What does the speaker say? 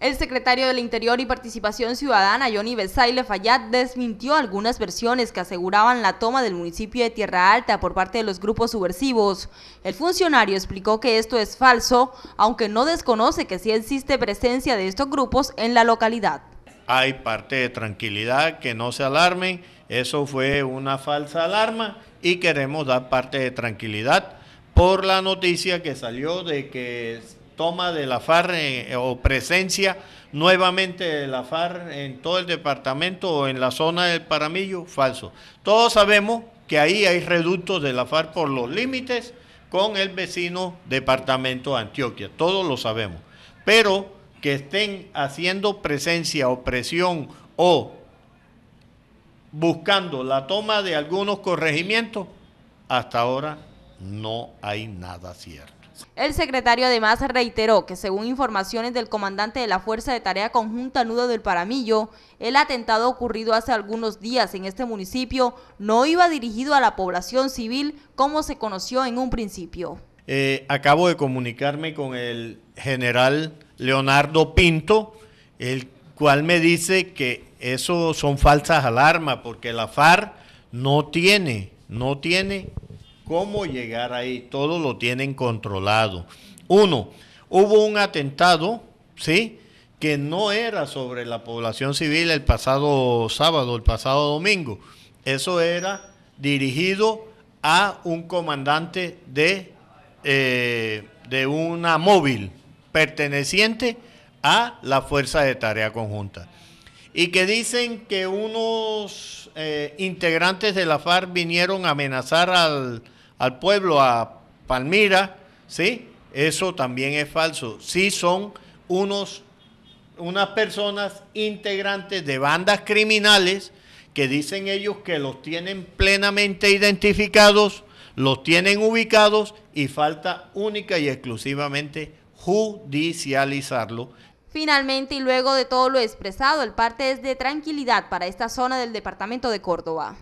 El secretario del Interior y Participación Ciudadana, Johnny Besaile Fayad, desmintió algunas versiones que aseguraban la toma del municipio de Tierra Alta por parte de los grupos subversivos. El funcionario explicó que esto es falso, aunque no desconoce que sí existe presencia de estos grupos en la localidad. Hay parte de tranquilidad, que no se alarmen, eso fue una falsa alarma y queremos dar parte de tranquilidad por la noticia que salió de que toma de la FARC eh, o presencia nuevamente de la FARC en todo el departamento o en la zona del Paramillo, falso. Todos sabemos que ahí hay reductos de la FARC por los límites con el vecino departamento de Antioquia, todos lo sabemos. Pero que estén haciendo presencia o presión o buscando la toma de algunos corregimientos, hasta ahora no hay nada cierto. El secretario además reiteró que según informaciones del comandante de la Fuerza de Tarea Conjunta Nudo del Paramillo, el atentado ocurrido hace algunos días en este municipio no iba dirigido a la población civil como se conoció en un principio. Eh, acabo de comunicarme con el general Leonardo Pinto, el cual me dice que eso son falsas alarmas porque la FARC no tiene, no tiene cómo llegar ahí, todo lo tienen controlado. Uno, hubo un atentado, ¿sí? Que no era sobre la población civil el pasado sábado, el pasado domingo. Eso era dirigido a un comandante de, eh, de una móvil perteneciente a la Fuerza de Tarea Conjunta. Y que dicen que unos eh, integrantes de la FARC vinieron a amenazar al, al pueblo, a Palmira, ¿sí? Eso también es falso. Sí son unos, unas personas integrantes de bandas criminales que dicen ellos que los tienen plenamente identificados, los tienen ubicados y falta única y exclusivamente judicializarlo. Finalmente, y luego de todo lo expresado, el parte es de tranquilidad para esta zona del departamento de Córdoba.